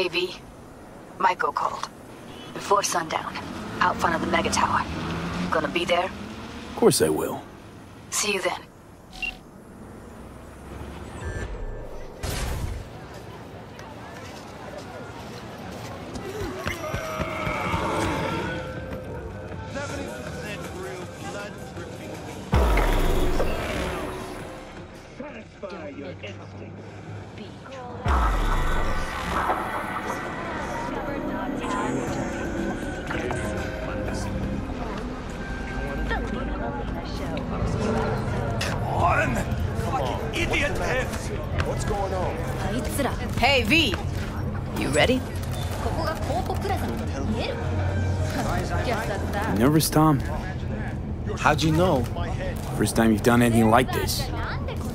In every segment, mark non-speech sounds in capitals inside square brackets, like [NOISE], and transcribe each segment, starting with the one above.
Hey, Maiko called. Before sundown, out front of the Mega Tower. Gonna be there? Of course I will. See you then. That Tom? How'd you know? First time you've done anything like this.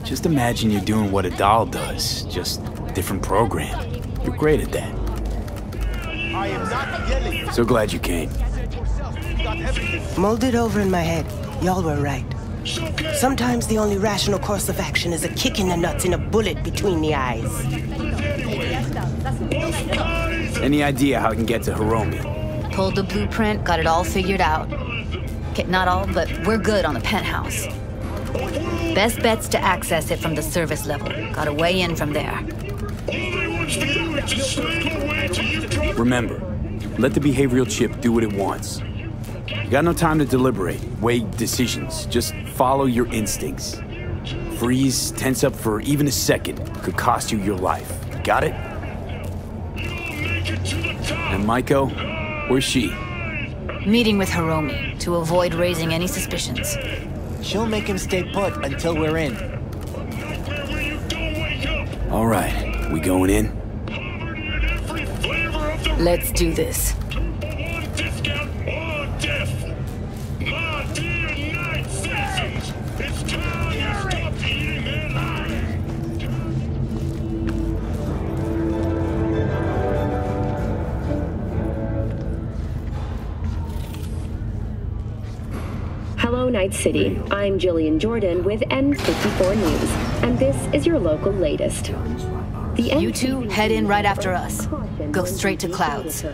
Just imagine you're doing what a doll does, just different program. You're great at that. I am not yelling. So glad you came. Molded over in my head. Y'all were right. Sometimes the only rational course of action is a kick in the nuts and a bullet between the eyes. Any idea how I can get to Hiromi? Pulled the blueprint, got it all figured out. Okay, not all, but we're good on the penthouse. Best bet's to access it from the service level. Got a way in from there. Remember, let the behavioral chip do what it wants. You got no time to deliberate, weigh decisions. Just follow your instincts. Freeze, tense up for even a second could cost you your life. Got it? And Maiko, where's she? Meeting with Hiromi to avoid raising any suspicions. She'll make him stay put until we're in. All right, we going in? Let's do this. City. I'm Gillean Jordan with N54 News, and this is your local latest. The You two head in right after us. Go straight to Clouds.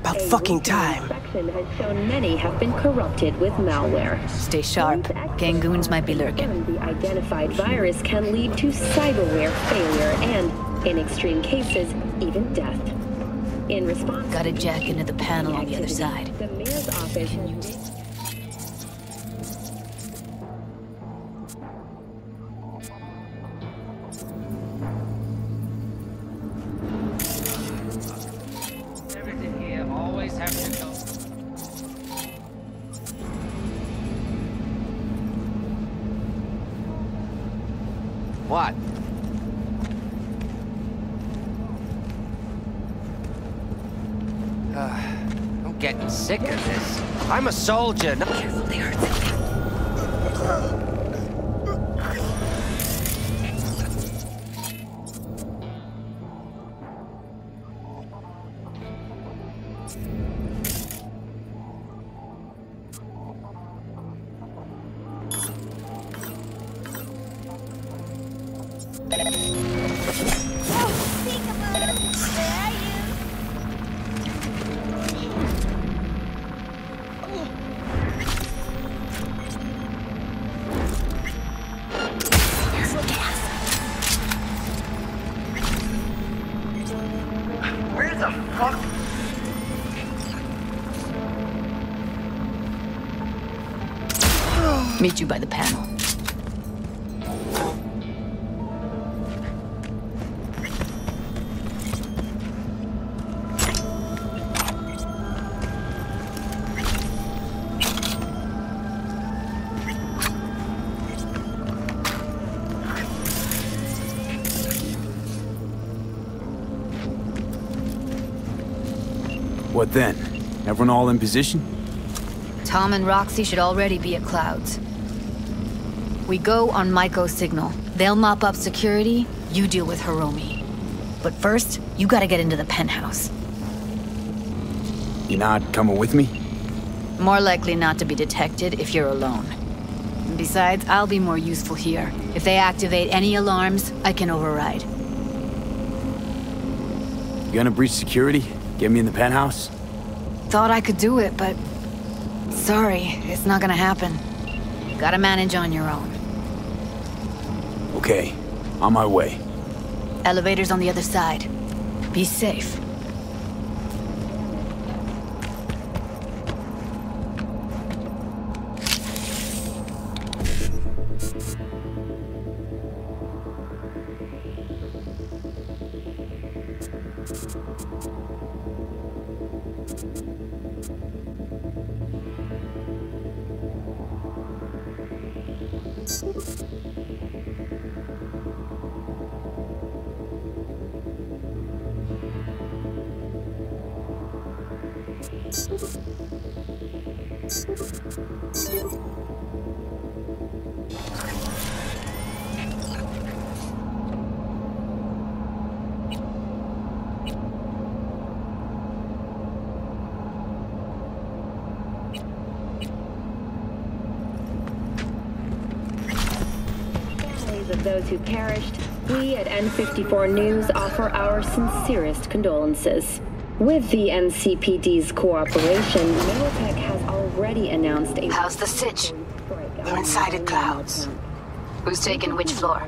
About fucking time. Has shown many have been corrupted with malware. Stay sharp. Gangoons might be lurking. The identified virus can lead to cyberware failure and, in extreme cases, even death. In response, got a jack into the panel on the other side. the mayor's office sick of this. I'm a soldier. No Careful, they hurt What then? Everyone all in position? Tom and Roxy should already be at Clouds. We go on Maiko's signal. They'll mop up security, you deal with Hiromi. But first, you gotta get into the penthouse. You not coming with me? More likely not to be detected if you're alone. And Besides, I'll be more useful here. If they activate any alarms, I can override. You gonna breach security? Get me in the penthouse? Thought I could do it, but... Sorry, it's not gonna happen. Gotta manage on your own. Okay, on my way. Elevator's on the other side. Be safe. 54 News offer our sincerest condolences. With the NCPD's cooperation, Militech has already announced a... How's the sitch? We're inside at Clouds. Who's taking which floor?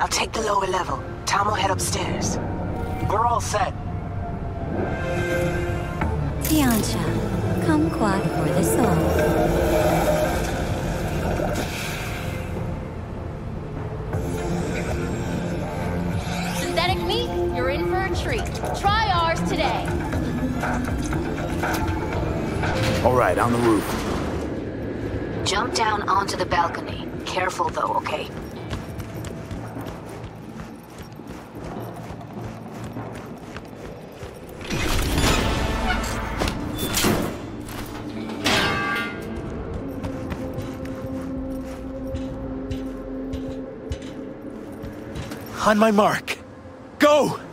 I'll take the lower level. Tom will head upstairs. We're all set. Tiancha, come quad for the soul. All right, on the roof. Jump down onto the balcony. Careful though, okay? On my mark. Go!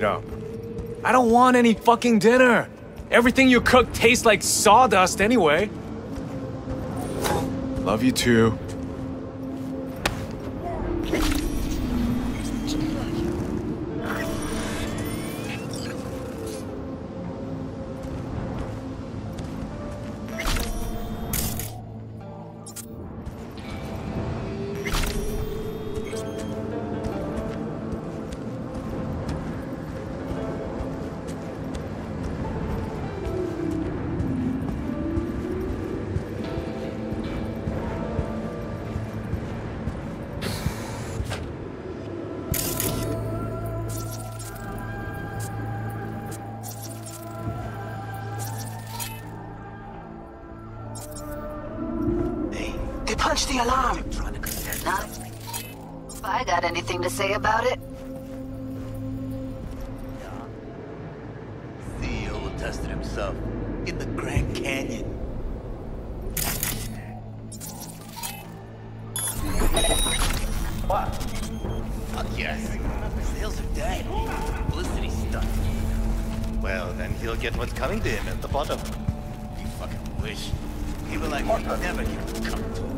Up. I don't want any fucking dinner. Everything you cook tastes like sawdust anyway. Love you too. You never get what's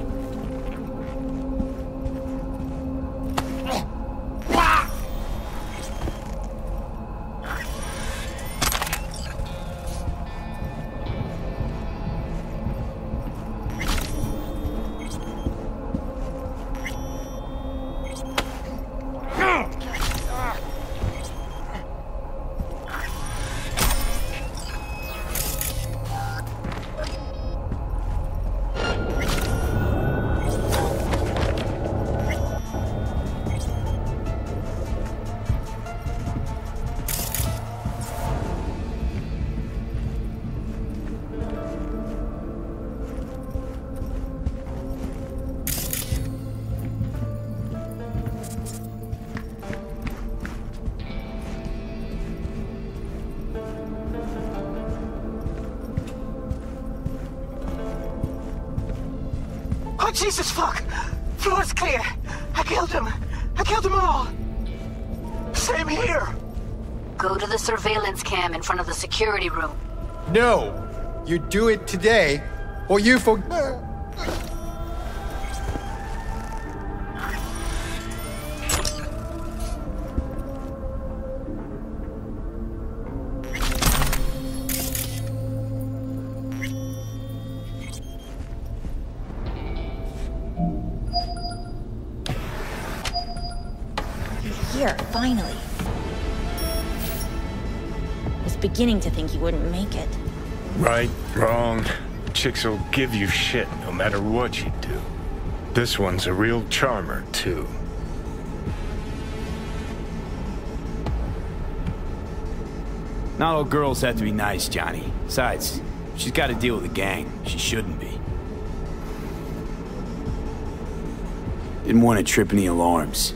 Jesus, fuck! Floor's clear. I killed him. I killed them all. Same here. Go to the surveillance cam in front of the security room. No! You do it today, or you for. Beginning to think you wouldn't make it. Right, wrong. Chicks will give you shit no matter what you do. This one's a real charmer, too. Not all girls have to be nice, Johnny. Besides, she's got to deal with a gang. She shouldn't be. Didn't want to trip any alarms.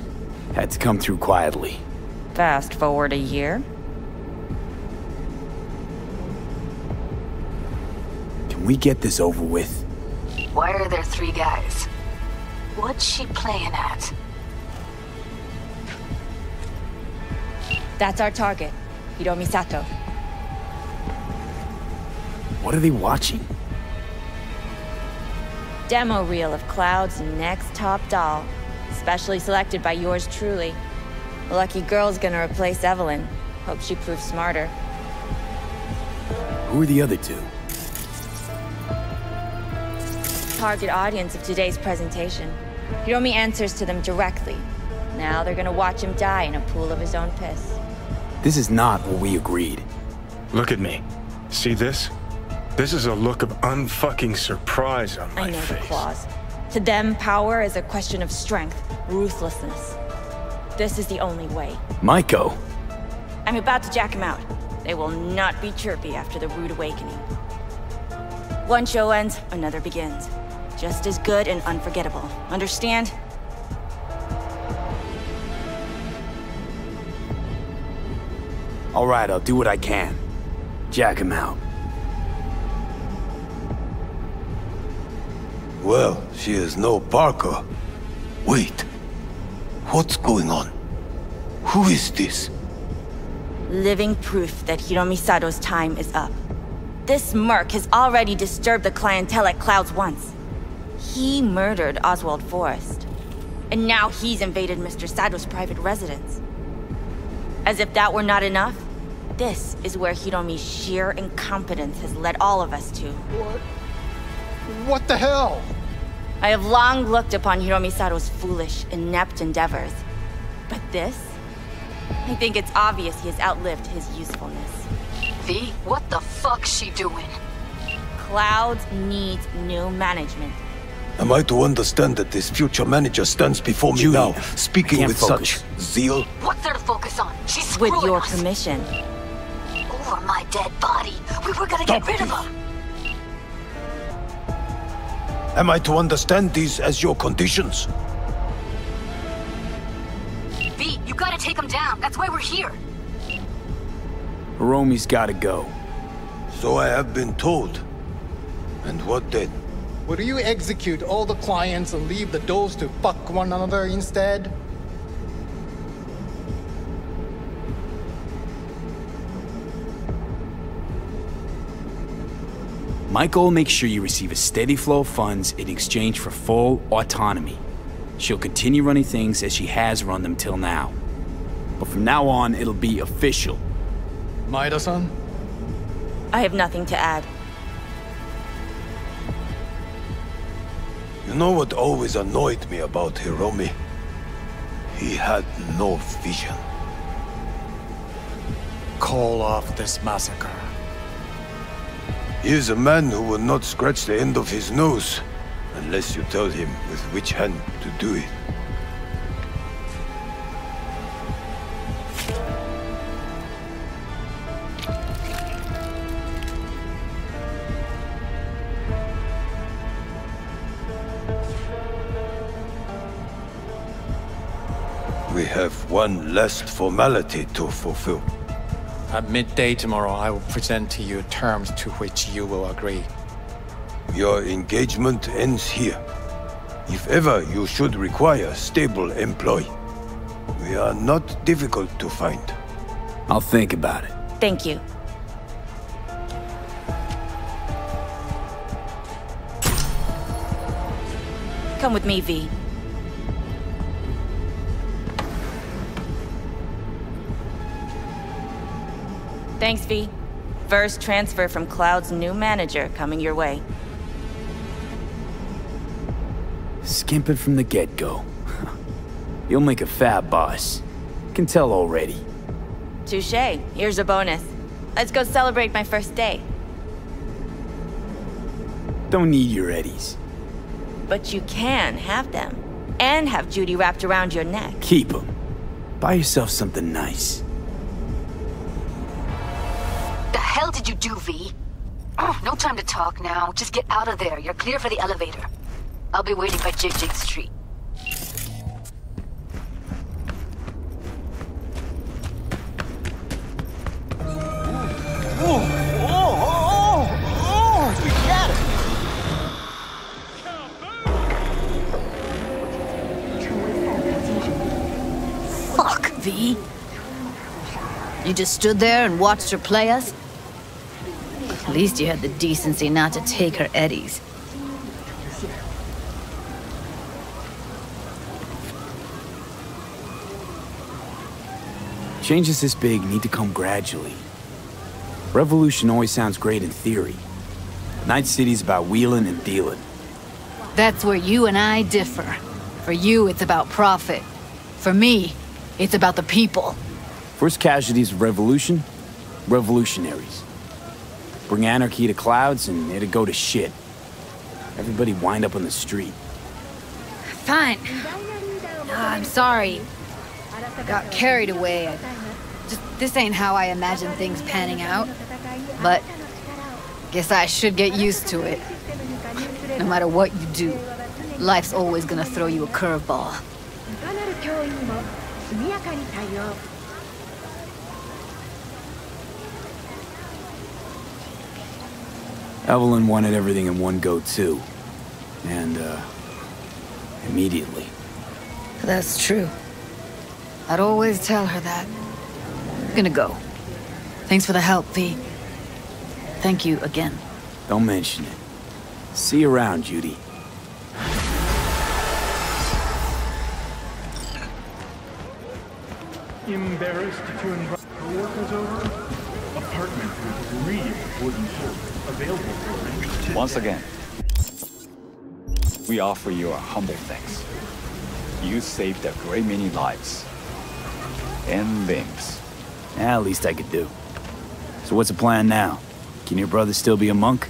Had to come through quietly. Fast forward a year. We get this over with? Why are there three guys? What's she playing at? That's our target, Hiromi Sato. What are they watching? Demo reel of Cloud's next top doll. Specially selected by yours truly. The Lucky girl's gonna replace Evelyn. Hope she proves smarter. Who are the other two? Target audience of today's presentation. Hiromi answers to them directly. Now they're gonna watch him die in a pool of his own piss. This is not what we agreed. Look at me. See this? This is a look of unfucking surprise on my face. I know face. the claws. To them, power is a question of strength, ruthlessness. This is the only way. Maiko. I'm about to jack him out. They will not be chirpy after the rude awakening. One show ends, another begins. Just as good and unforgettable. Understand? All right, I'll do what I can. Jack him out. Well, she is no Parker. Wait. What's going on? Who is this? Living proof that Hiromi Sato's time is up. This merc has already disturbed the clientele at Clouds once. He murdered Oswald Forrest. And now he's invaded Mr. Sato's private residence. As if that were not enough, this is where Hiromi's sheer incompetence has led all of us to. What? What the hell? I have long looked upon Hiromi Sato's foolish, inept endeavors. But this? I think it's obvious he has outlived his usefulness. V, what the fuck's she doing? Clouds needs new management. Am I to understand that this future manager stands before me now, speaking with focus. such zeal? What's there to focus on? She's With your us. permission. Over my dead body. We were gonna get Stop rid of her. Am I to understand these as your conditions? V, you gotta take him down. That's why we're here. Hiromi's gotta go. So I have been told. And what then? Would you execute all the clients and leave the dolls to fuck one another instead? Maiko will make sure you receive a steady flow of funds in exchange for full autonomy. She'll continue running things as she has run them till now. But from now on, it'll be official. Maeda-san? I have nothing to add. You know what always annoyed me about Hiromi? He had no vision. Call off this massacre. He is a man who will not scratch the end of his nose unless you tell him with which hand to do it. Last formality to fulfill. At midday tomorrow, I will present to you terms to which you will agree. Your engagement ends here. if ever you should require stable employ. We are not difficult to find. I'll think about it. Thank you. Come with me, V. Thanks, V. First transfer from Cloud's new manager coming your way. Skimping from the get-go. [LAUGHS] You'll make a fab boss. Can tell already. Touche. Here's a bonus. Let's go celebrate my first day. Don't need your eddies. But you can have them. And have Judy wrapped around your neck. Keep them. Buy yourself something nice. Hell did you do, V? Oh, no time to talk now. Just get out of there. You're clear for the elevator. I'll be waiting by Jig Jig Street. You just stood there and watched her play us? At least you had the decency not to take her eddies. Changes this big need to come gradually. Revolution always sounds great in theory. Night City's about wheeling and dealing. That's where you and I differ. For you, it's about profit. For me, it's about the people. First casualties of revolution? Revolutionaries. Bring anarchy to clouds and it'd go to shit. Everybody wind up on the street. Fine. I'm sorry. I Got carried away. I just this ain't how I imagine things panning out. But guess I should get used to it. No matter what you do, life's always gonna throw you a curveball. Evelyn wanted everything in one go too. And, uh, immediately. That's true. I'd always tell her that. I'm Gonna go. Thanks for the help, V. Thank you again. Don't mention it. See you around, Judy. Embarrassed to invite coworkers over? Apartment with real wooden floor. Available for rent. today. Once again, we offer you our humble thanks. You saved a great many lives. And limbs. At least I could do. So what's the plan now? Can your brother still be a monk?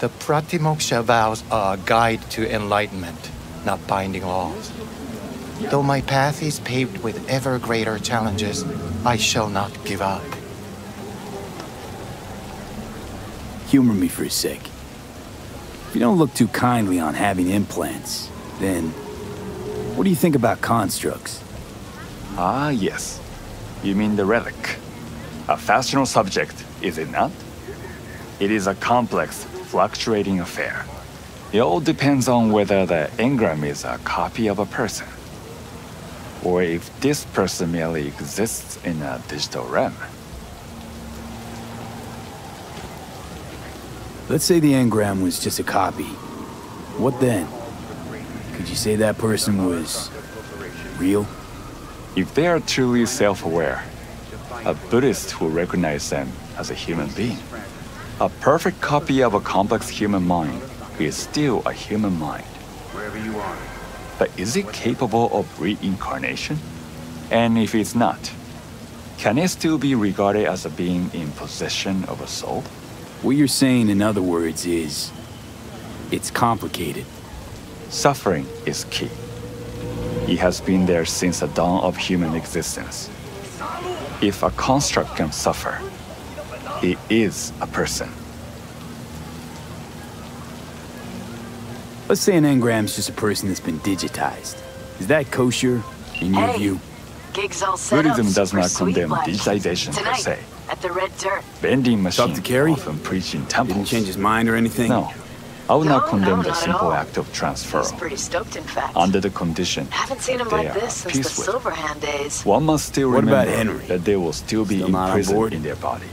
The Pratimoksha vows are a guide to enlightenment, not binding laws. Though my path is paved with ever greater challenges, I shall not give up. Humor me for a sec. If you don't look too kindly on having implants, then what do you think about constructs? Ah, yes. You mean the relic. A fashionable subject, is it not? It is a complex, fluctuating affair. It all depends on whether the engram is a copy of a person, or if this person merely exists in a digital realm. Let's say the engram was just a copy. What then? Could you say that person was real? If they are truly self aware, a Buddhist will recognize them as a human being. A perfect copy of a complex human mind is still a human mind. Wherever you are. But is it capable of reincarnation? And if it's not, can it still be regarded as a being in possession of a soul? What you're saying, in other words, is it's complicated. Suffering is key. It has been there since the dawn of human existence. If a construct can suffer, it is a person. Let's say an engram's just a person that's been digitized. Is that kosher, in your Hey. view? Gigs all set Buddhism up, does not sweet condemn life. digitization per Tonight, se. At the Red Dirt. Vending Talk machines to Kerry? often preach in temples. Didn't change his mind or anything? No. I would not condemn no, the not simple act of transfer He's pretty stoked, in fact. under the condition Haven't seen him like this since the peace with. Silverhand days. One must still What about remember Henry? that they will still be Still not on imprisoned board? in their body.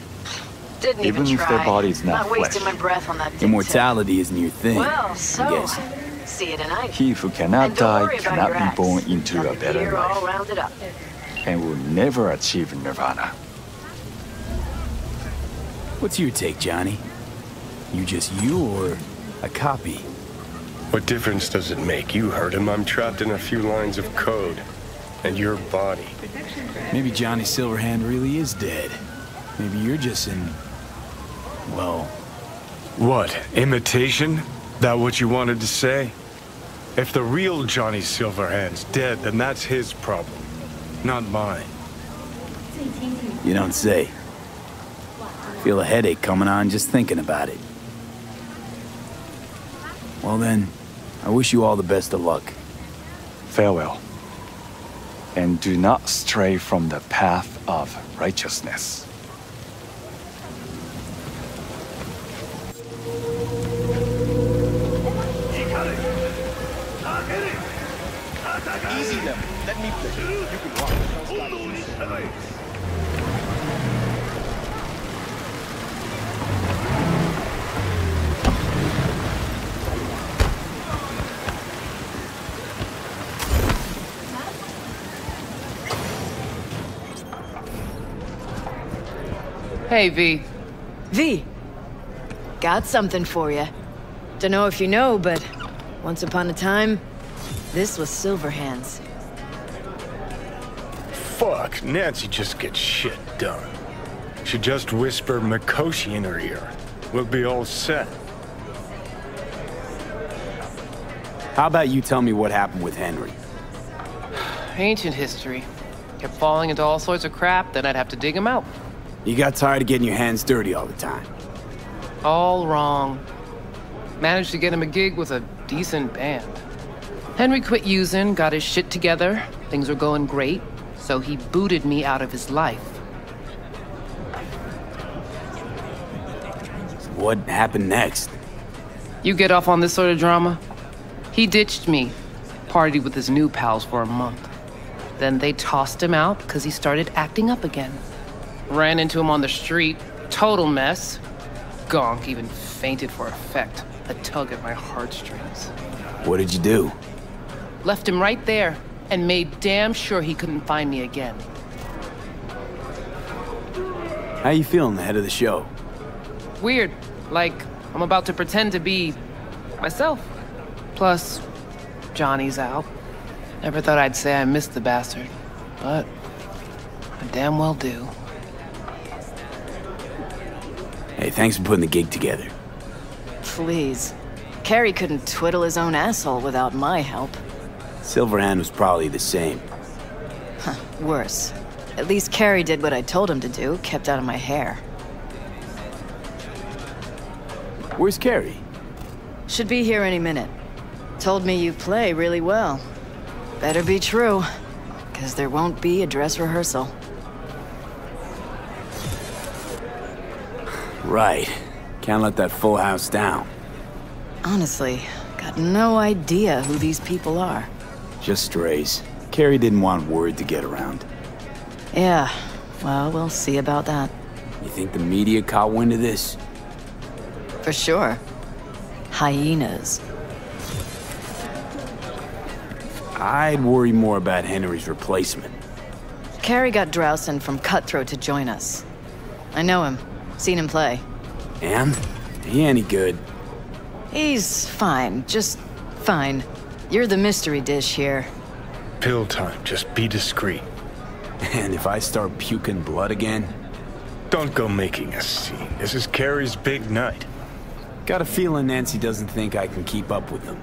Didn't Even even, if try. their body is not wasting flesh. my breath on that. dick Immortality isn't your tip. thing. Well, I so guess. see you tonight. He who cannot And don't die worry about cannot your be axe. born into a Nothing better here, life all rounded up. and will never achieve nirvana. What's your take, Johnny? You just you or a copy? What difference does it make? You heard him. I'm trapped in a few lines of code. And your body. Maybe Johnny Silverhand really is dead. Maybe you're just in. Well, What? Imitation? That what you wanted to say? If the real Johnny Silverhand's dead, then that's his problem, not mine. you don't say. Feel a headache coming on just thinking about it. Well then, I wish you all the best of luck. Farewell. And do not stray from the path of righteousness. Easy now. Let me play. You can Hey, V. V. Got something for you. Dunno if you know, but once upon a time, this was Silverhands. Fuck, Nancy just gets shit done. She just whisper Mikoshi in her ear. We'll be all set. How about you tell me what happened with Henry? [SIGHS] Ancient history. Kept falling into all sorts of crap, then I'd have to dig him out. You got tired of getting your hands dirty all the time. All wrong. Managed to get him a gig with a decent band. Henry quit using, got his shit together, things were going great, so he booted me out of his life. What happened next? You get off on this sort of drama? He ditched me, partied with his new pals for a month. Then they tossed him out because he started acting up again. Ran into him on the street, total mess. Gonk even fainted for effect, a tug at my heartstrings. What did you do? Left him right there and made damn sure he couldn't find me again. How you feeling ahead of the show? Weird, like I'm about to pretend to be myself. Plus, Johnny's out. Never thought I'd say I missed the bastard, but I damn well do. Thanks for putting the gig together. Please. Kerry couldn't twiddle his own asshole without my help. Silverhand was probably the same. Huh, worse. At least Kerry did what I told him to do, kept out of my hair. Where's Kerry? Should be here any minute. Told me you play really well. Better be true, because there won't be a dress rehearsal. Right. Can't let that full house down. Honestly, got no idea who these people are. Just strays. Kerry didn't want word to get around. Yeah, well, we'll see about that. You think the media caught wind of this? For sure. Hyenas. I'd worry more about Henry's replacement. Kerry got Drowson from Cutthroat to join us. I know him. Seen him play. And? He any good. He's fine. Just fine. You're the mystery dish here. Pill time. Just be discreet. And if I start puking blood again? Don't go making a scene. This is Kerry's big night. Got a feeling Nancy doesn't think I can keep up with them.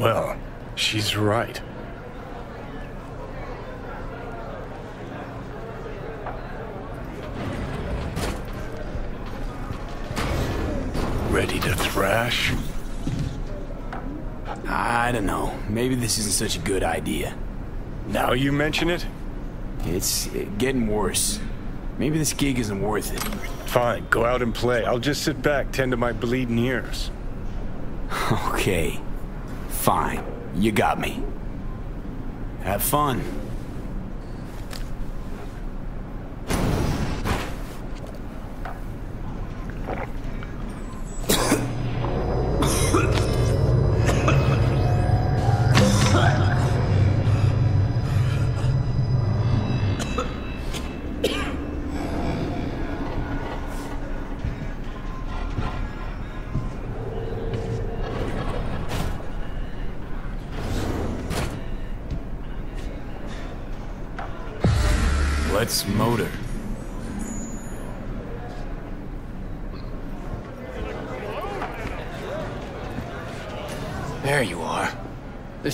Well, she's right. Ready to thrash? I don't know. Maybe this isn't such a good idea. Now you mention it? It's uh, getting worse. Maybe this gig isn't worth it. Fine, go out and play. I'll just sit back, tend to my bleeding ears. [LAUGHS] Okay. Fine. You got me. Have fun.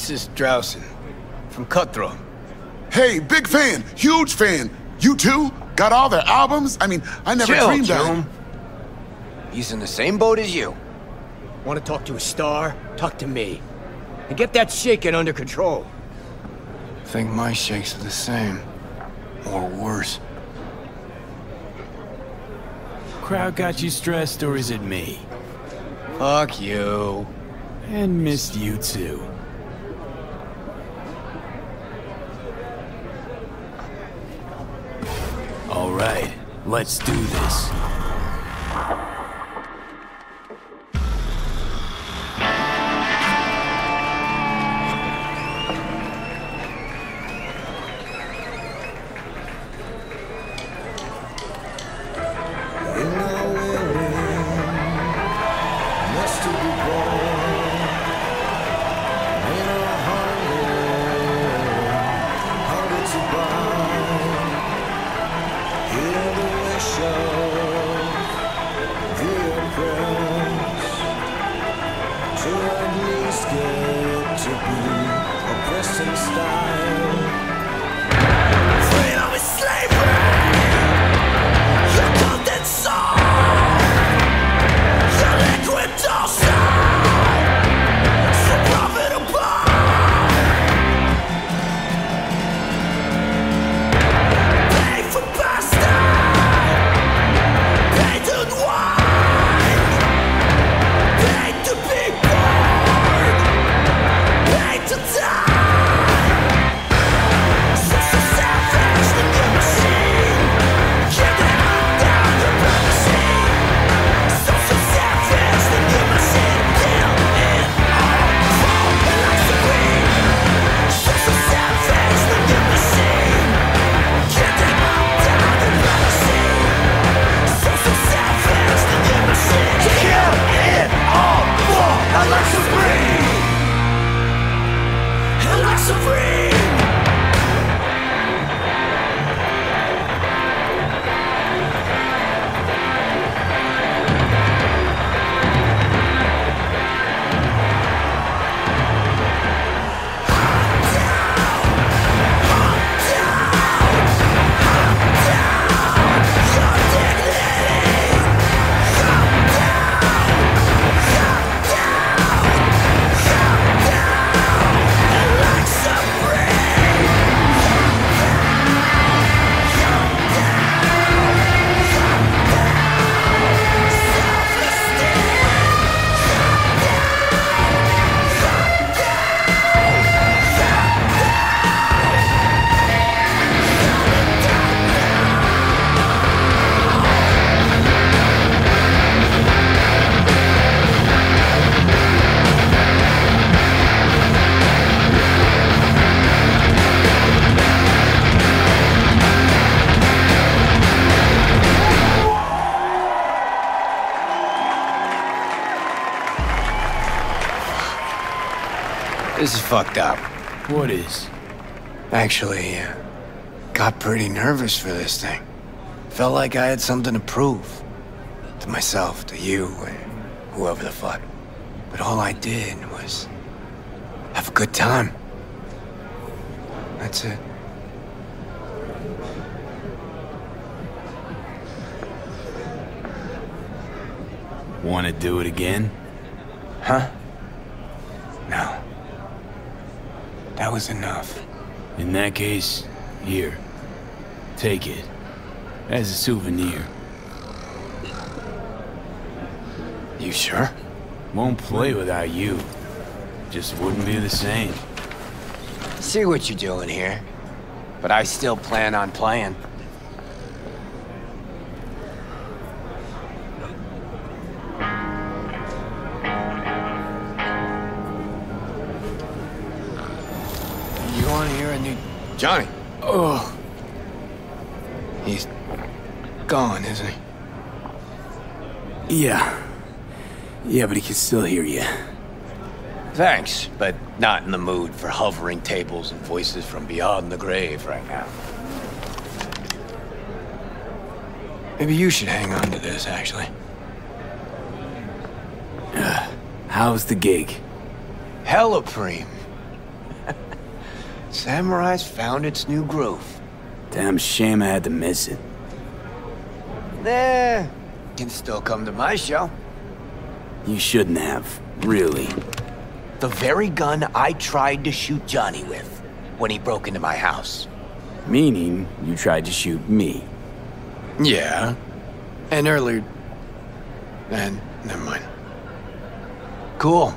This is Drowson. From Cutthroat. Hey, big fan, huge fan. You too? Got all their albums? I mean, I never Chill, dreamed that. Jerome. He's in the same boat as you. Want to talk to a star? Talk to me. And get that shaking under control. Think my shakes are the same. Or worse. Crowd got you stressed, or is it me? Fuck you. And missed you too. Let's do this. Fucked up. What is? Actually, uh, got pretty nervous for this thing. Felt like I had something to prove. To myself, to you, and whoever the fuck. But all I did was have a good time. That's it. Want to do it again? Huh? No. That was enough. In that case, here. Take it. As a souvenir. You sure? Won't play without you. Just wouldn't be the same. See what you're doing here. But I still plan on playing. Johnny! Oh. He's gone, isn't he? Yeah. Yeah, but he can still hear you. Thanks, but not in the mood for hovering tables and voices from beyond the grave right now. Maybe you should hang on to this, actually. How's the gig? Hella preem. Samurai's found its new groove. Damn shame I had to miss it. There. Can still come to my show. You shouldn't have, really. The very gun I tried to shoot Johnny with when he broke into my house. Meaning, you tried to shoot me. Yeah. And earlier... And never mind. Cool.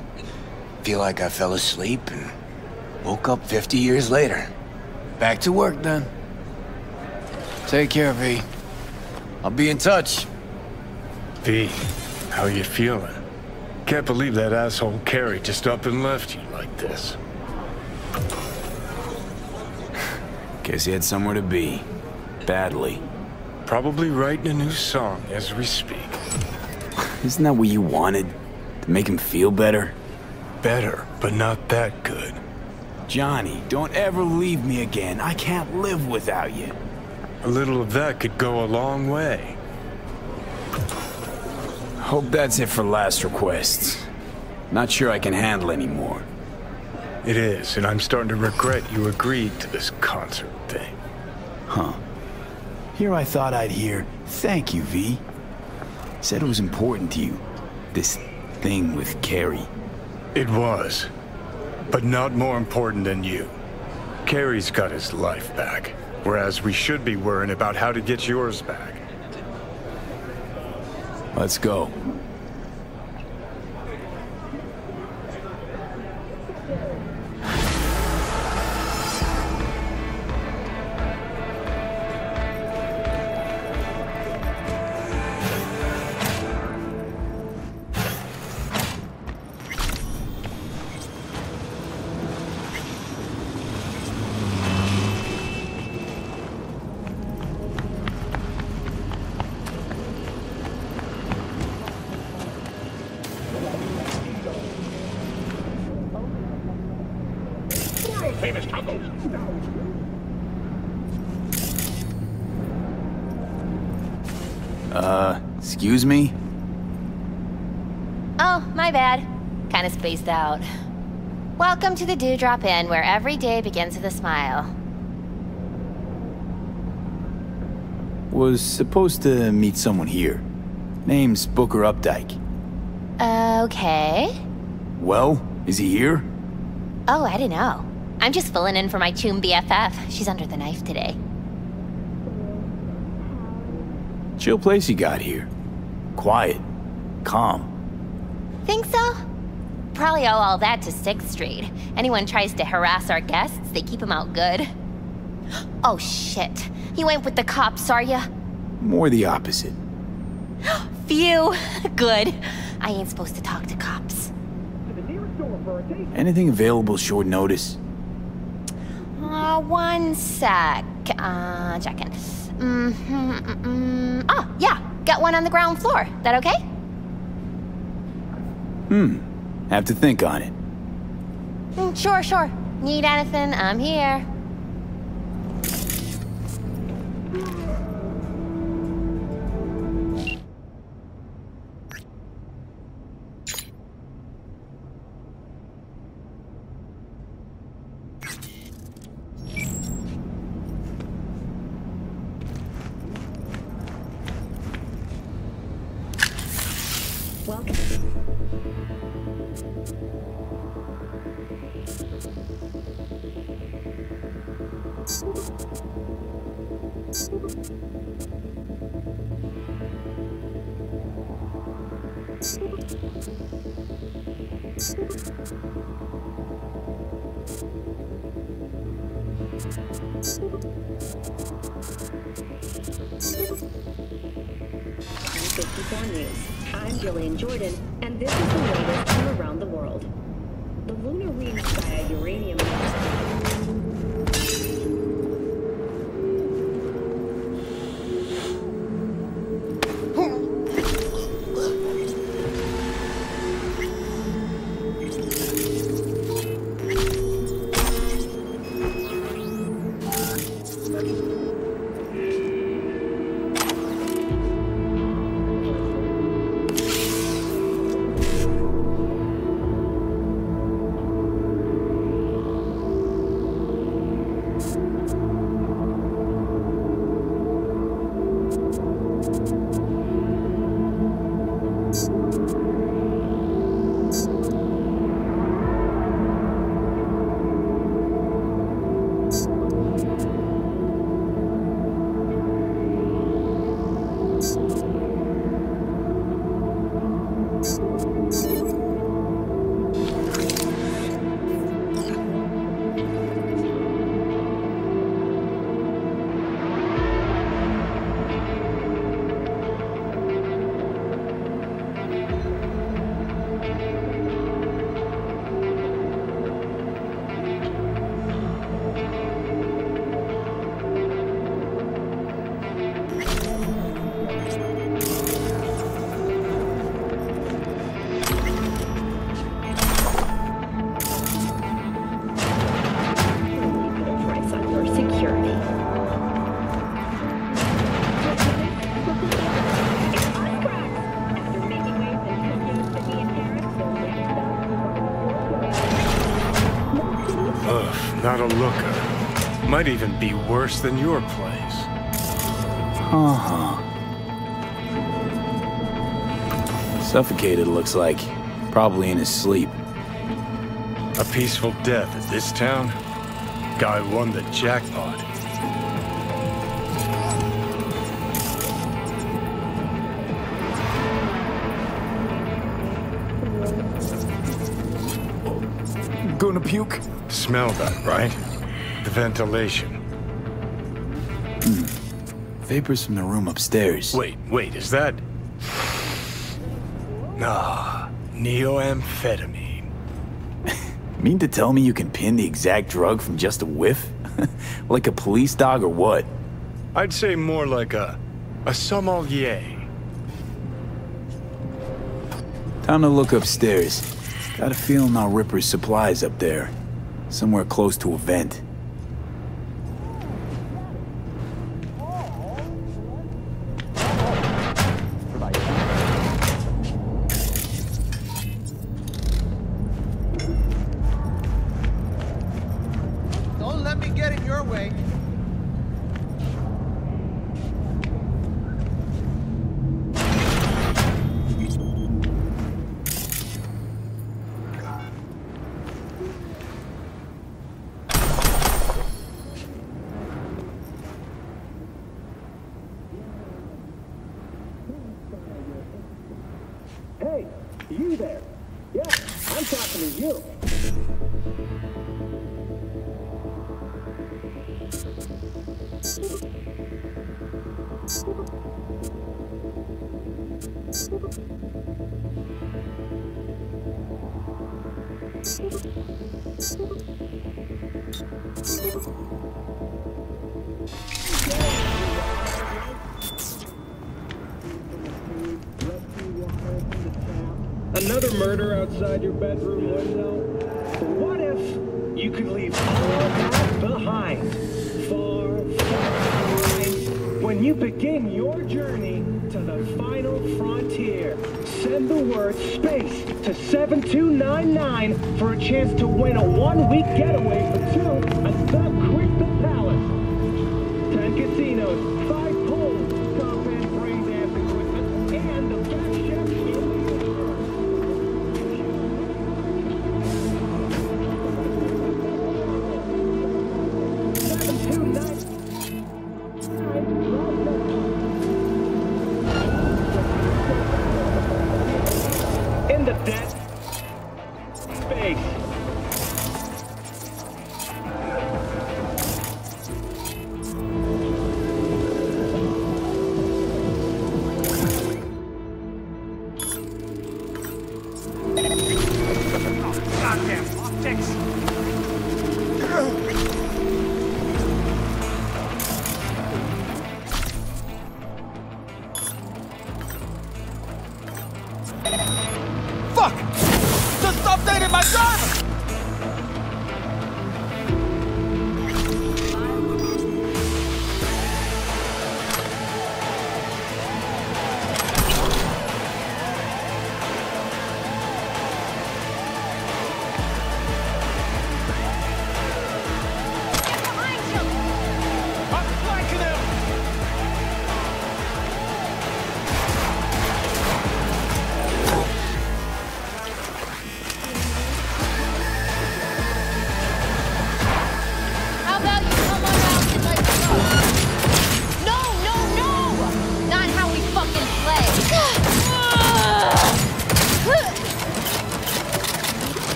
Feel like I fell asleep and woke up 50 years later. Back to work then. Take care, V. I'll be in touch. V, how you feeling? Can't believe that asshole Kerry just up and left you like this. [LAUGHS] Guess he had somewhere to be. Badly. Probably writing a new song as we speak. [LAUGHS] Isn't that what you wanted? To make him feel better? Better, but not that good. Johnny, don't ever leave me again. I can't live without you. A little of that could go a long way. Hope that's it for last requests. Not sure I can handle anymore. It is, and I'm starting to regret you agreed to this concert thing. Huh. Here I thought I'd hear, thank you, V. Said it was important to you. This thing with Kerry. It was. But not more important than you. Kerry's got his life back, whereas we should be worrying about how to get yours back. Let's go. Excuse me? Oh, my bad. Kinda spaced out. Welcome to the Dewdrop Inn, where every day begins with a smile. Was supposed to meet someone here. Name's Booker Updike. Okay. Well, is he here? Oh, I don't know. I'm just filling in for my Tomb BFF. She's under the knife today. Chill place you got here. Quiet. Calm. Think so? Probably owe all that to Sixth Street. Anyone tries to harass our guests, they keep them out good. [GASPS] Oh shit. You ain't with the cops, are ya? More the opposite. [GASPS] Phew. [LAUGHS] Good. I ain't supposed to talk to cops. Anything available short notice? Uh, one sec. Uh, checking. Mm-hmm, mm-mm. Oh, yeah. Got one on the ground floor. That okay? Hmm. Have to think on it. Mm, sure, sure. Need anything? I'm here. And this is the latest from around the world. The lunar rings via uranium. Looker. Might even be worse than your place. Uh-huh. Suffocated, looks like. Probably in his sleep. A peaceful death at this town? Guy won the jackpot. Gonna puke? Smell that, right? The ventilation. Vapors from the room upstairs. Wait, wait, is that... Ah, neoamphetamine. [LAUGHS] Mean to tell me you can pin the exact drug from just a whiff? [LAUGHS] like a police dog or what? I'd say more like a... a sommelier. Time to look upstairs. Got a feeling I'll Ripper's supplies up there. Somewhere close to a vent.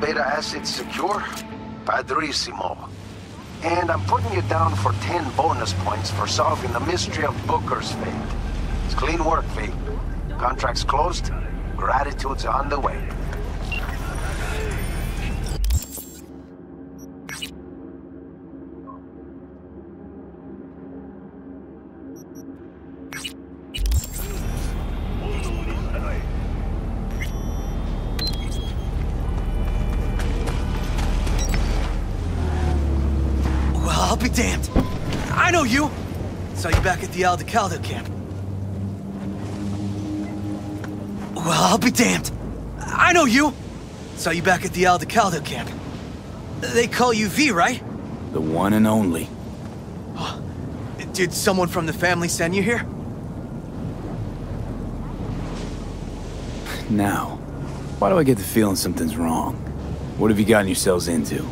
Beta asset's secure? Padrissimo. And I'm putting you down for 10 bonus points for solving the mystery of Booker's fate. It's clean work, V. Contract's closed. Gratitude's on the way. I'll be damned. I know you. Saw you back at the Aldecaldo camp. Well, I'll be damned. I know you. Saw you back at the Aldecaldo camp. They call you V, right? The one and only. Did someone from the family send you here? Now, why do I get the feeling something's wrong? What have you gotten yourselves into?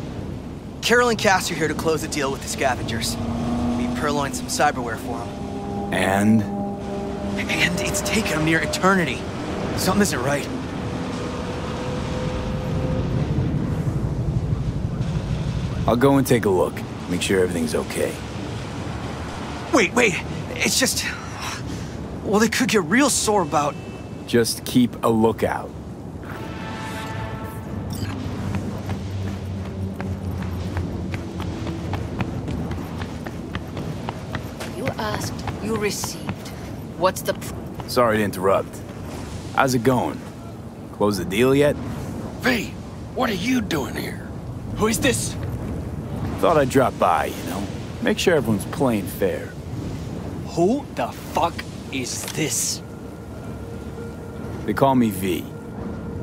Carol and Cass are here to close the deal with the scavengers. We purloined some cyberware for them. And? And it's taken them near eternity. Something isn't right. I'll go and take a look. Make sure everything's okay. Wait, wait. It's just... Well, they could get real sore about... Just keep a lookout. You received. What's the pr- Sorry to interrupt. How's it going? Close the deal yet? V, what are you doing here? Who is this? Thought I'd drop by, you know. Make sure everyone's playing fair. Who the fuck is this? They call me V.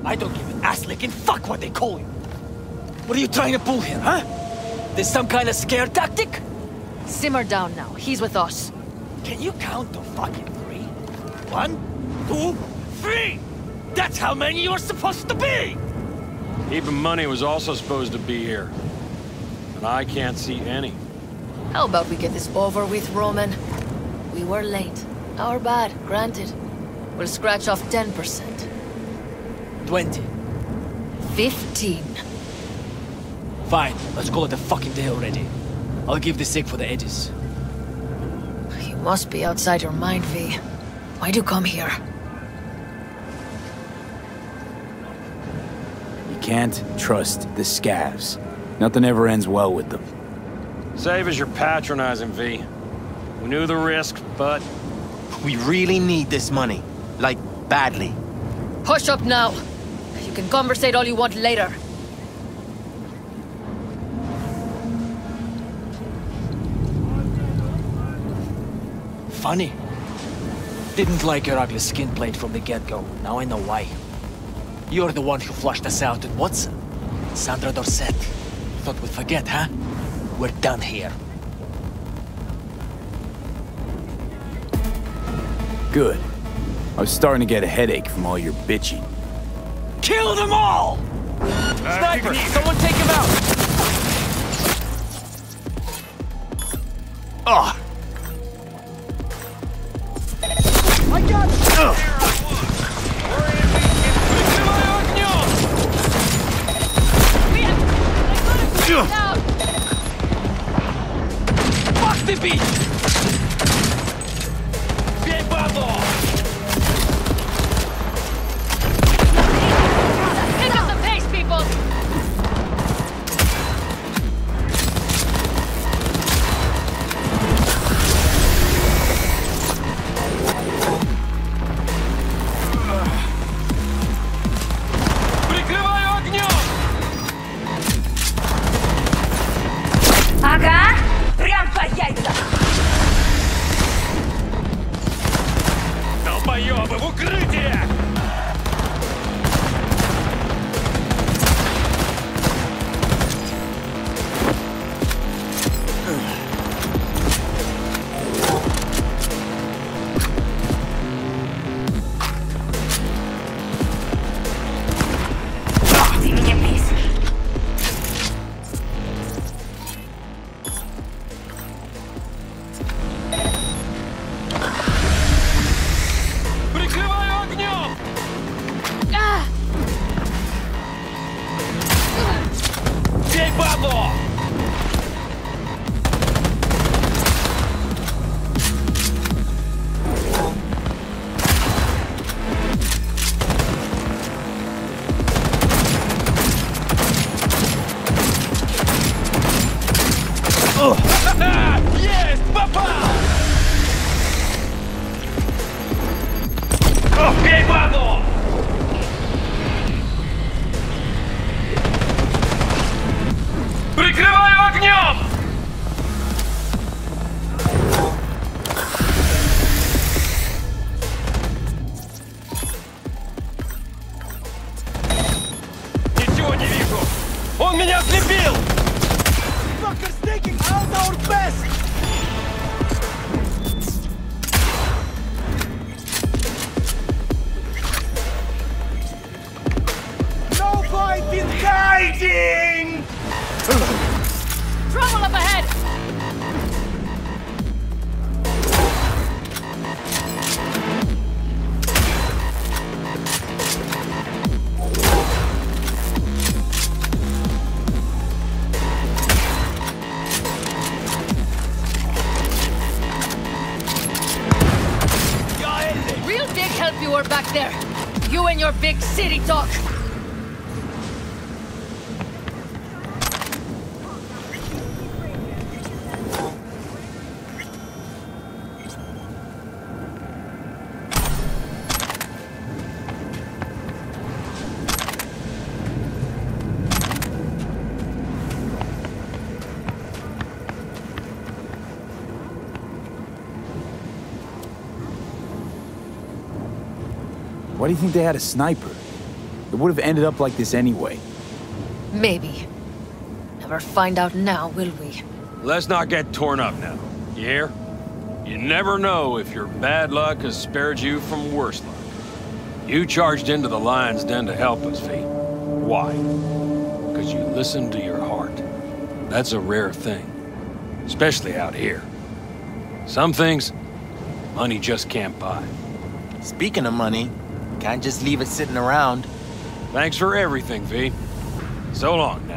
I don't give an ass licking fuck what they call you. What are you trying to pull here, huh? This some kind of scare tactic? Simmer down now. He's with us. Can you count to fucking three? One, two, three! That's how many you're supposed to be! Even money was also supposed to be here. And I can't see any. How about we get this over with, Roman? We were late. Our bad, granted. We'll scratch off 10%. 20. 15. Fine, let's call it a fucking day already. I'll give the sick for the edges. You must be outside your mind, V. Why'd you come here? You can't trust the scavs. Nothing ever ends well with them. Save as you're patronizing, V. We knew the risk, but... We really need this money. Like, badly. Hush up now. You can conversate all you want later. Funny. Didn't like your ugly skin plate from the get-go. Now I know why. You're the one who flushed us out at Watson. Sandra Dorsett. Thought we'd forget, huh? We're done here. Good. I was starting to get a headache from all your bitching. Kill them all! Sniper! Someone take him out! Ugh! Fuck the beat! Why do you think they had a sniper? It would have ended up like this anyway. Maybe. Never find out now, will we? Let's not get torn up now. You hear? You never know if your bad luck has spared you from worse luck. You charged into the lion's den to help us, V. Why? Because you listened to your heart. That's a rare thing. Especially out here. Some things, money just can't buy. Speaking of money, can't just leave it sitting around. Thanks for everything, V. So long now.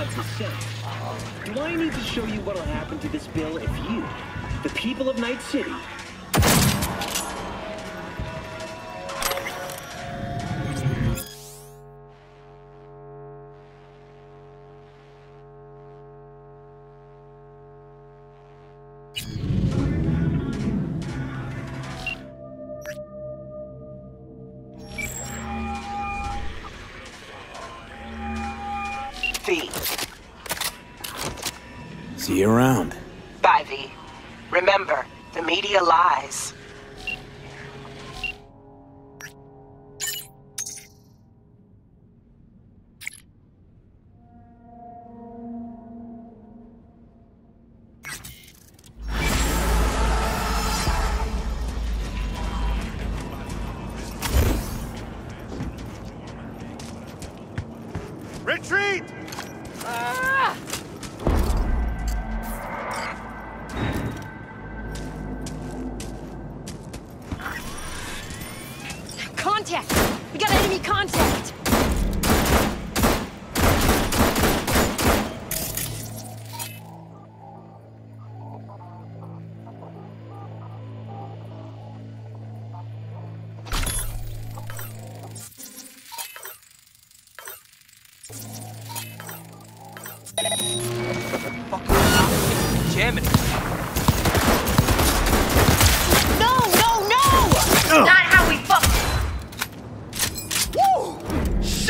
Do I need to show you what'll happen to this bill if you, the people of Night City,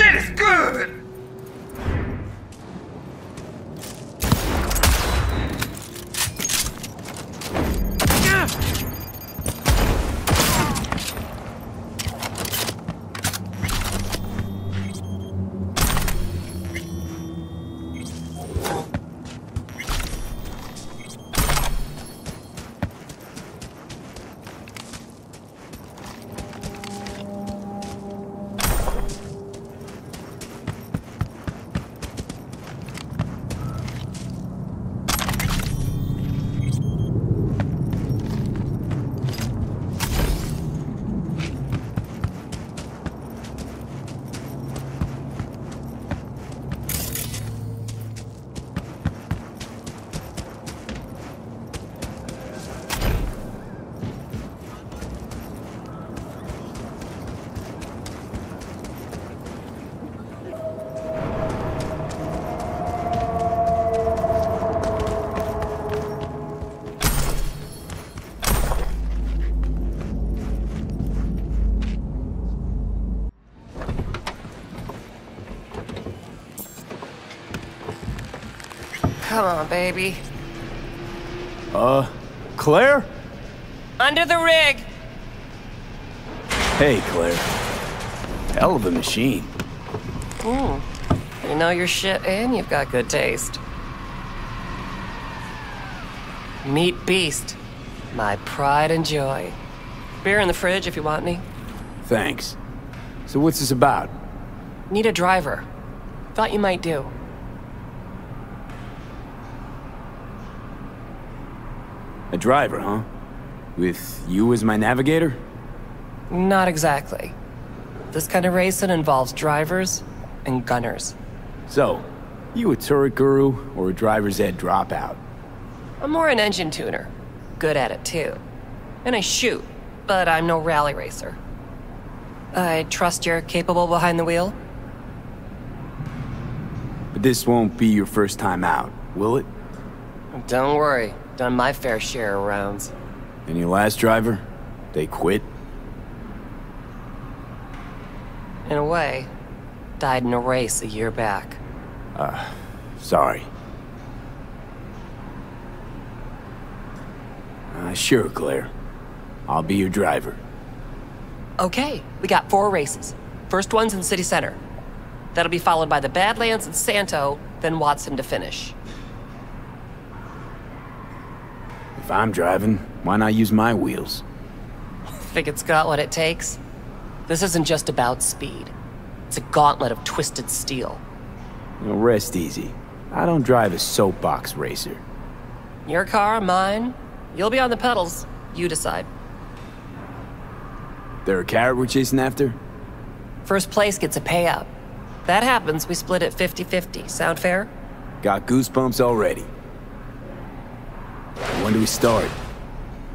Shit is good! On, baby. Uh, Claire? Under the rig! Hey, Claire. Hell of a machine. Hmm. You know your shit and you've got good taste. Meat Beast. My pride and joy. Beer in the fridge if you want any. Thanks. So what's this about? Need a driver. Thought you might do. Driver, huh? With you as my navigator? Not exactly. This kind of racing involves drivers and gunners. So, you a turret guru or a driver's ed dropout? I'm more an engine tuner. Good at it too. And I shoot, but I'm no rally racer. I trust you're capable behind the wheel? But this won't be your first time out, will it? Don't worry, done my fair share of rounds. And your last driver? They quit? In a way, died in a race a year back. Uh, sorry. Uh, sure, Claire. I'll be your driver. Okay, we got four races. First one's in City Center. That'll be followed by the Badlands and Santo, then Watson to finish. If I'm driving, why not use my wheels? Think it's got what it takes? This isn't just about speed. It's a gauntlet of twisted steel. Now rest easy. I don't drive a soapbox racer. Your car, mine. You'll be on the pedals. You decide. There a carrot we're chasing after? First place gets a payout. that happens, we split it 50-50. Sound fair? Got goosebumps already. When do we start?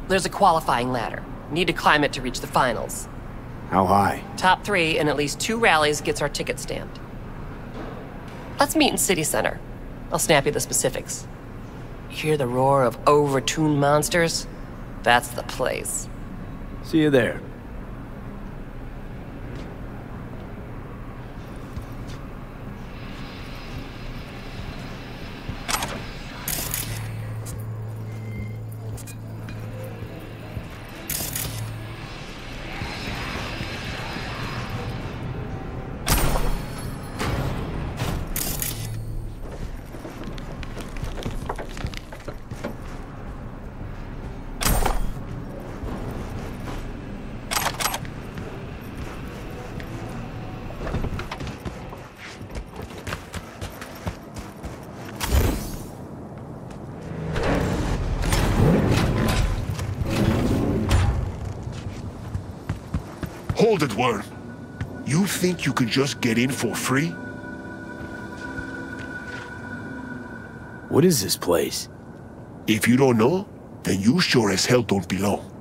There's a qualifying ladder. Need to climb it to reach the finals. How high? Top three in at least two rallies gets our ticket stamped. Let's meet in City Center. I'll snap you the specifics. Hear the roar of overtuned monsters? That's the place. See you there. You can just get in for free? What is this place? If you don't know, then you sure as hell don't belong.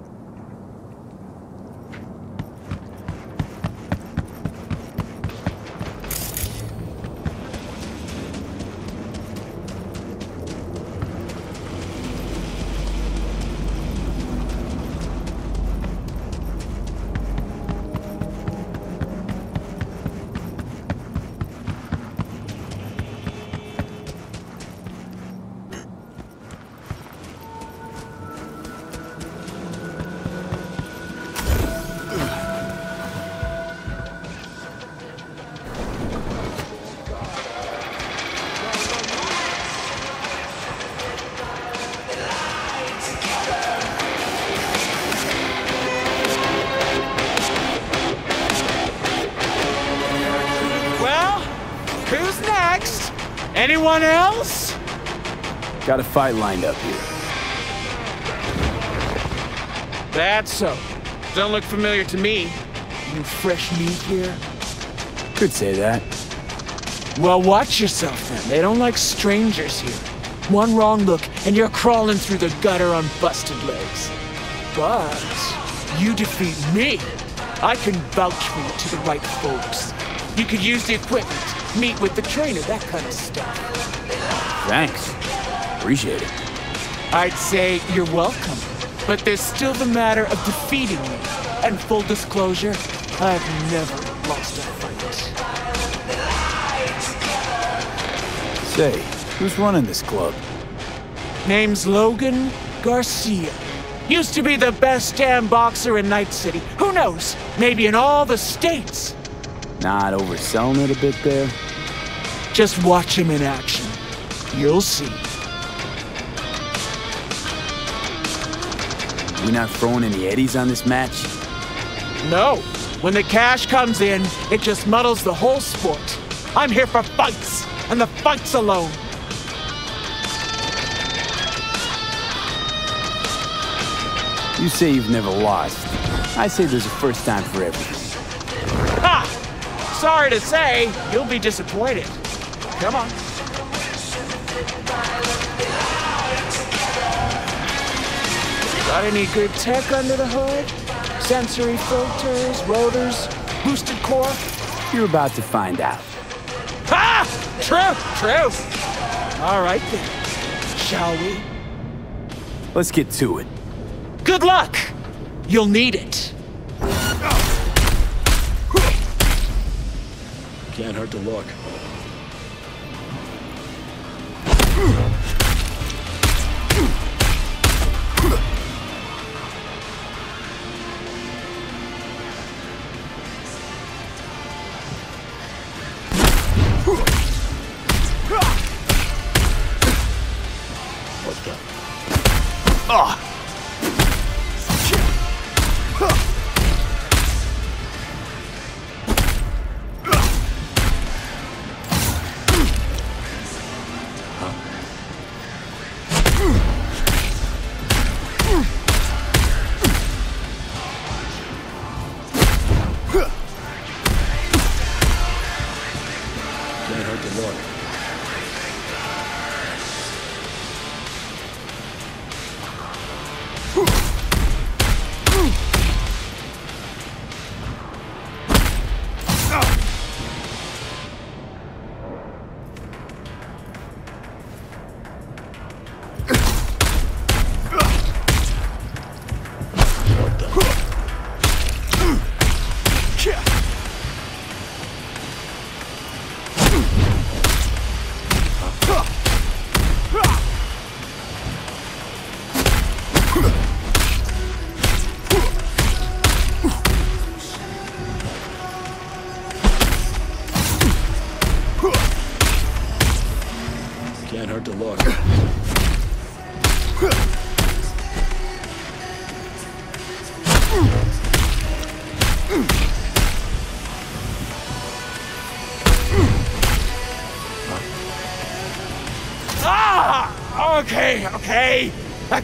Anyone else? Got a fight lined up here. That's so. Don't look familiar to me. You fresh meat here? Could say that. Well, watch yourself then. They don't like strangers here. One wrong look, and you're crawling through the gutter on busted legs. But you defeat me. I can vouch for you to the right folks. You could use the equipment, meet with the trainer, that kind of stuff. Thanks. Appreciate it. I'd say you're welcome. But there's still the matter of defeating me. And full disclosure, I've never lost a fight. Say, who's running this club? Name's Logan Garcia. Used to be the best damn boxer in Night City. Who knows? Maybe in all the states. Not overselling it a bit there? Just watch him in action. You'll see. We not throwing any eddies on this match? No. When the cash comes in, it just muddles the whole sport. I'm here for fights, and the fights alone. You say you've never lost. I say there's a first time for everything. Ha! Sorry to say, you'll be disappointed. Come on. Got any good tech under the hood? Sensory filters, rotors, boosted core? You're about to find out. Ha! True, true. All right then. Shall we? Let's get to it. Good luck! You'll need it. Can't hurt to look. What the? Ah!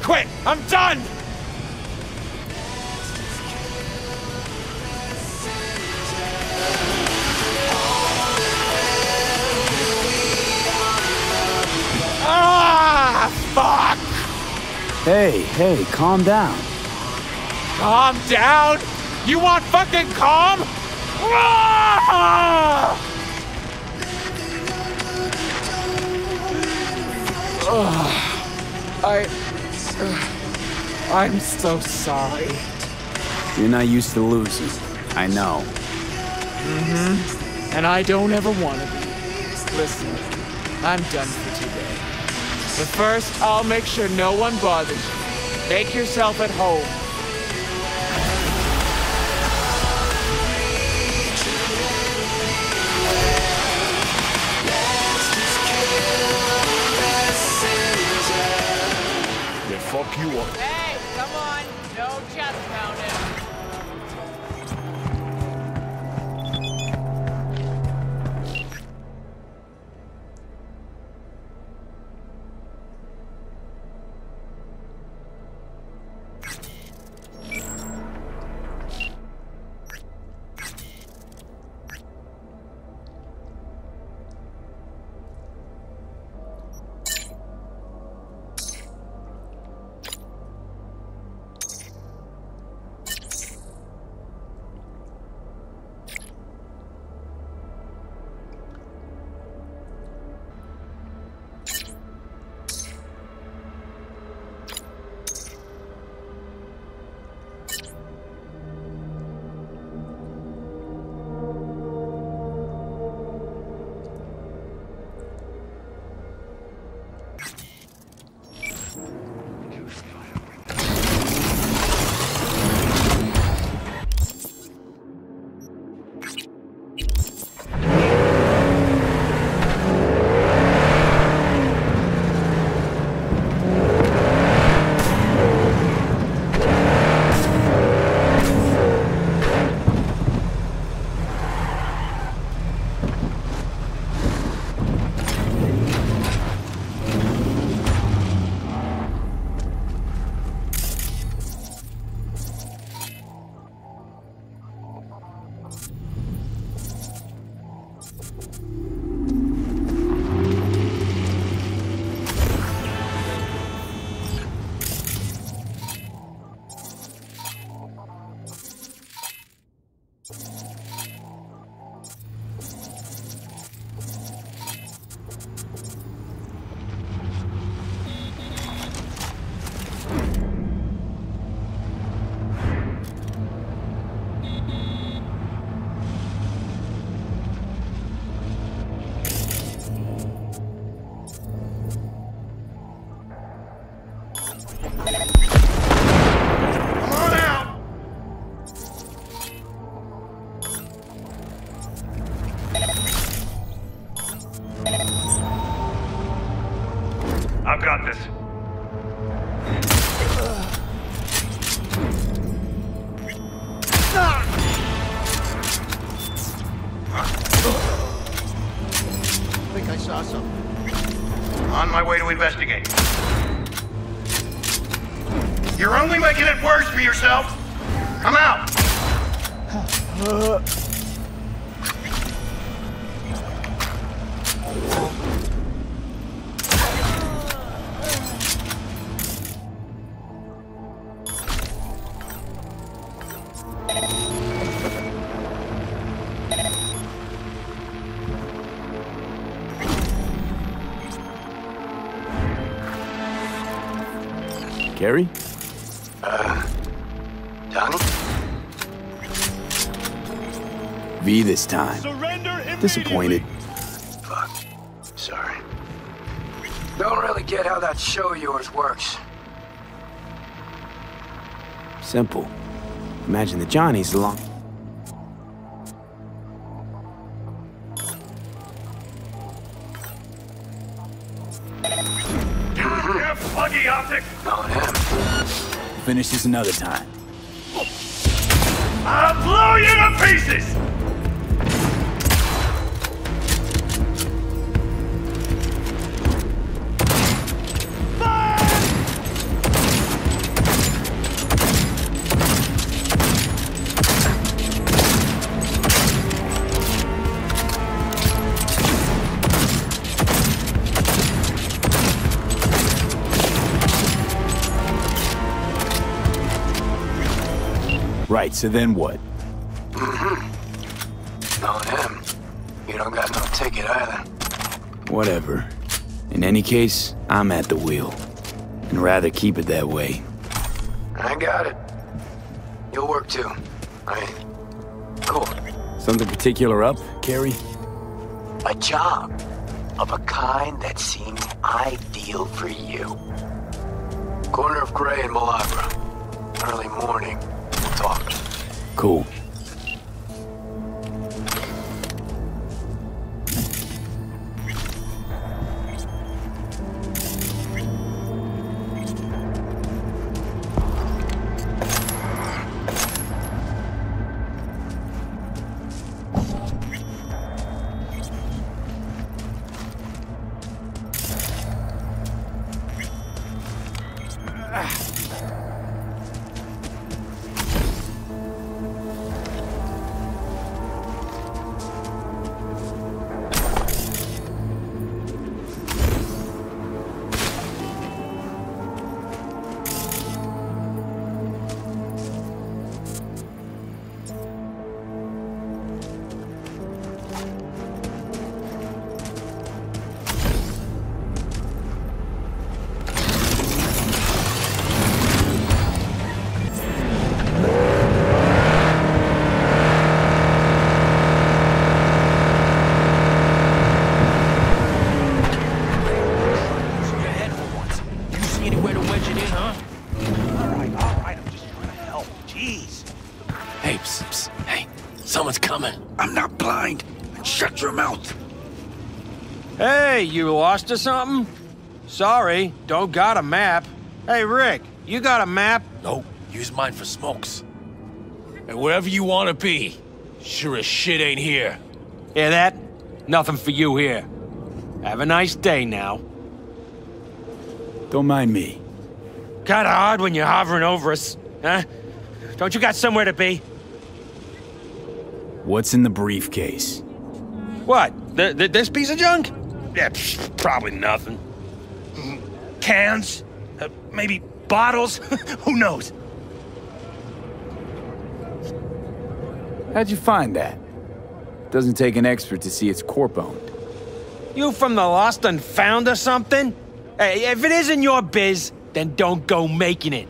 Quit. I'm done. Ah! Fuck! Hey, hey, calm down. Calm down. You want fucking calm? Ah! I. I'm so sorry. You're not used to losing. I know. Mm-hmm. And I don't ever want to be. Listen, I'm done for today. But first, I'll make sure no one bothers you. Make yourself at home. Investigate. You're only making it worse for yourself. Come out. This time. Disappointed. Fuck. Sorry. Don't really get how that show of yours works. Simple. Imagine the Johnny's along. You have buggy optics. Not him. Finish this another time. I'll blow you to pieces! Right, so then what? Mm-hmm. Knowing him, you don't got no ticket either. Whatever. In any case, I'm at the wheel. And rather keep it that way. I got it. You'll work too. I mean, cool. Something particular up, Kerry? A job of a kind that seems ideal for you. Corner of Gray and Malabra. Early morning. Hey, you lost or something? Sorry, don't got a map. Hey, Rick, you got a map? No, use mine for smokes. And wherever you want to be, sure as shit ain't here. Hear that? Nothing for you here. Have a nice day now. Don't mind me. Kinda odd when you're hovering over us, huh? Don't you got somewhere to be? What's in the briefcase? What? Th th this piece of junk? Yeah, psh, probably nothing. Cans? Uh, maybe bottles? [LAUGHS] Who knows? How'd you find that? Doesn't take an expert to see it's corp owned. You from the lost and found or something? Hey, if it isn't your biz, then don't go making it.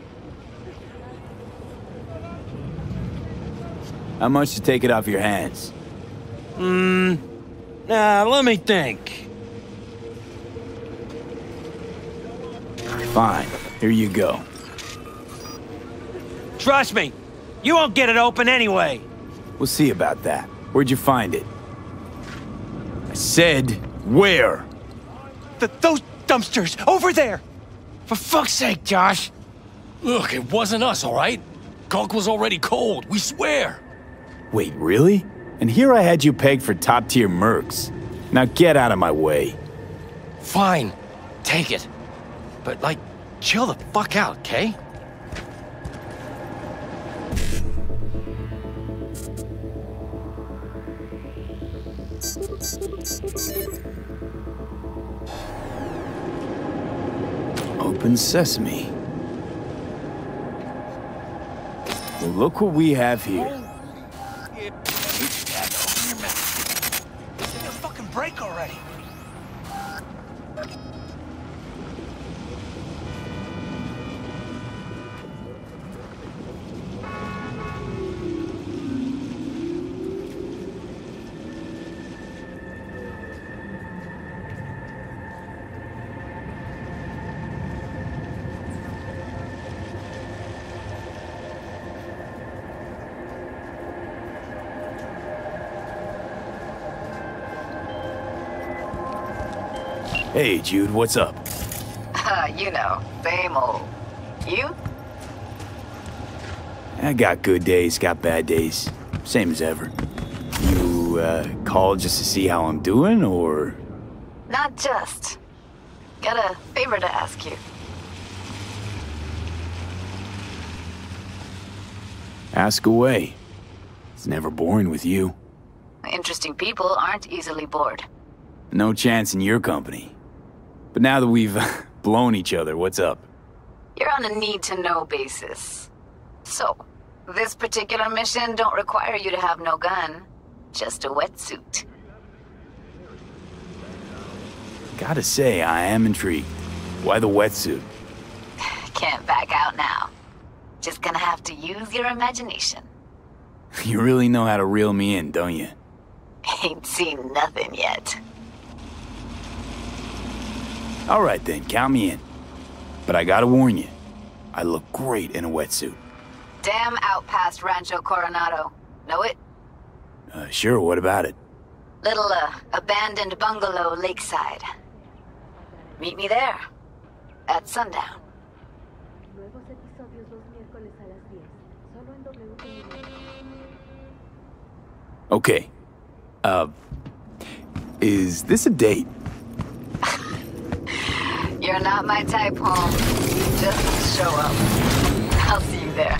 How much to take it off your hands? Hmm. Nah, let me think. Fine. Here you go. Trust me, you won't get it open anyway. We'll see about that. Where'd you find it? I said, where? Th those dumpsters, over there! For fuck's sake, Josh. Look, it wasn't us, all right? Gulk was already cold, we swear. Wait, really? And here I had you pegged for top tier mercs. Now get out of my way. Fine, take it. But, like, chill the fuck out, okay? Open sesame. Well, look what we have here. Hey, Jude, what's up? Uh, you know, same old. You? I got good days, got bad days. Same as ever. You, uh, called just to see how I'm doing, or? Not just. Got a favor to ask you. Ask away. It's never boring with you. Interesting people aren't easily bored. No chance in your company. But now that we've uh, [LAUGHS] blown each other, what's up? You're on a need-to-know basis. So, this particular mission don't require you to have no gun. Just a wetsuit. Gotta say, I am intrigued. Why the wetsuit? [SIGHS] Can't back out now. Just gonna have to use your imagination. [LAUGHS] You really know how to reel me in, don't you? [LAUGHS] Ain't seen nothing yet. All right then, count me in. But I gotta warn you, I look great in a wetsuit. Dam out past Rancho Coronado. Know it? Uh, sure, what about it? Little, uh, abandoned bungalow lakeside. Meet me there. At sundown. Nuevos episodios los miércoles a las 10. Solo en W. Okay. Uh, is this a date? [LAUGHS] You're not my type, home. Just show up. I'll see you there.